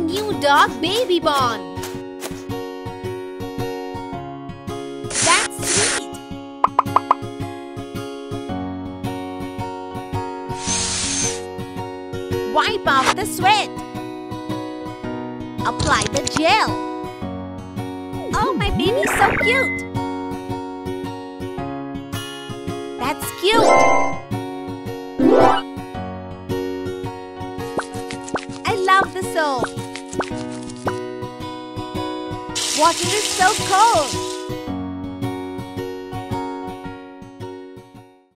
new dog baby born. That's sweet. Wipe off the sweat. Apply the gel. Oh, my baby's so cute. That's cute. I love the soap. Is so cold.